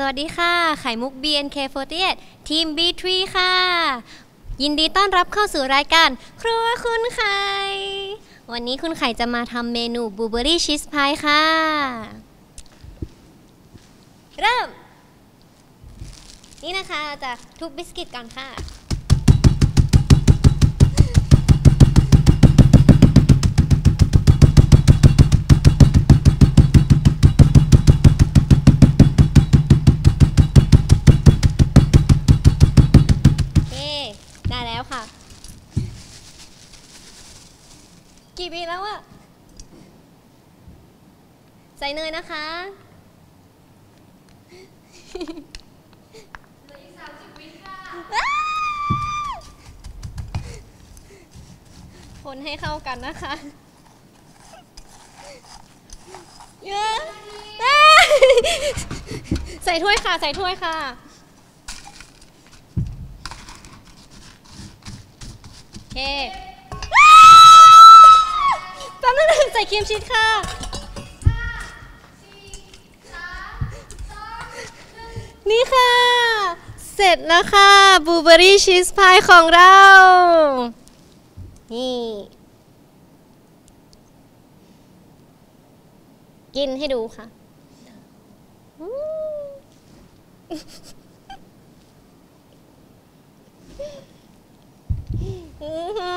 สวัสดีค่ะ ไข่มุก BNK48 ทีม B3 ค่ะ ยินดีต้อนรับเข้าสู่รายการ ครัวคุณไข่ วันนี้คุณไข่จะมาทำเมนูบลูเบอรี่ชีสพายค่ะ เริ่ม นี่นะคะเราจะทุบบิสกิตก่อนค่ะ กี่ปีแล้วอะใส่เนยนะคะคนให้เข้ากันนะคะเยอะใส่ถ้วยค่ะ ใส่ถ้วยค่ะโอเค ส่ครีมชีสค่ะนี่ค่ะ เสร็จแล้วค่ะบลูเบอรี่ชีสพายของเรา นี่ กินให้ดูค่ะ อื